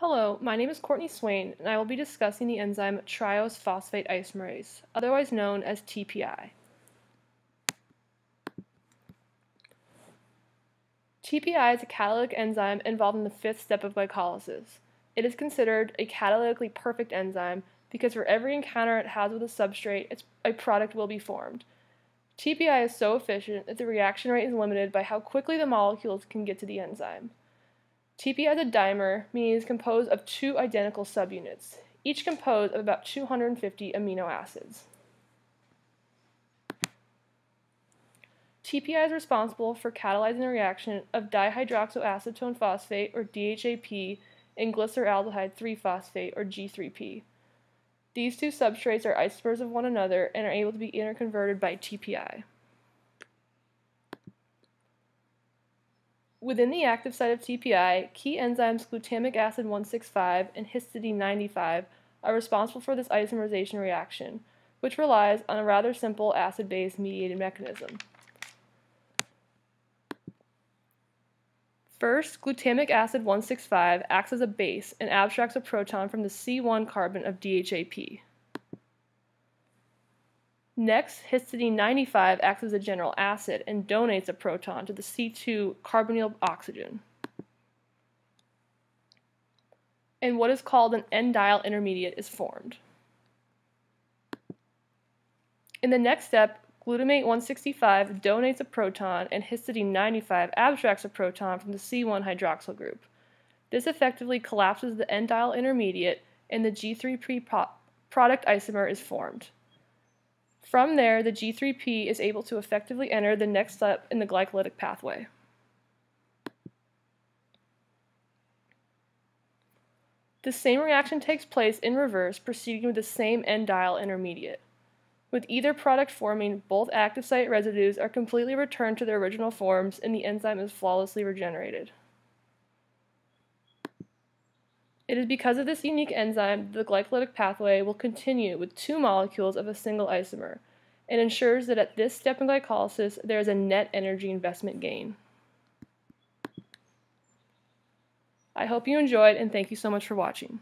Hello, my name is Courtney Swain, and I will be discussing the enzyme triose phosphate isomerase, otherwise known as TPI. TPI is a catalytic enzyme involved in the fifth step of glycolysis. It is considered a catalytically perfect enzyme because for every encounter it has with a substrate, a product will be formed. TPI is so efficient that the reaction rate is limited by how quickly the molecules can get to the enzyme. TPI is a dimer, is composed of two identical subunits, each composed of about 250 amino acids. TPI is responsible for catalyzing the reaction of dihydroxyacetone phosphate, or DHAP, and glyceraldehyde 3-phosphate, or G3P. These two substrates are isomers of one another and are able to be interconverted by TPI. Within the active site of TPI, key enzymes glutamic acid 165 and histidine 95 are responsible for this isomerization reaction, which relies on a rather simple acid-base mediated mechanism. First, glutamic acid 165 acts as a base and abstracts a proton from the C1 carbon of DHAP. Next, histidine 95 acts as a general acid and donates a proton to the C2 carbonyl oxygen. And what is called an enediol intermediate is formed. In the next step, glutamate 165 donates a proton and histidine 95 abstracts a proton from the C1 hydroxyl group. This effectively collapses the enediol intermediate and the G3 product isomer is formed. From there, the G3P is able to effectively enter the next step in the glycolytic pathway. The same reaction takes place in reverse, proceeding with the same enediol intermediate. With either product forming, both active site residues are completely returned to their original forms and the enzyme is flawlessly regenerated. It is because of this unique enzyme that the glycolytic pathway will continue with two molecules of a single isomer and ensures that at this step in glycolysis there is a net energy investment gain. I hope you enjoyed and thank you so much for watching.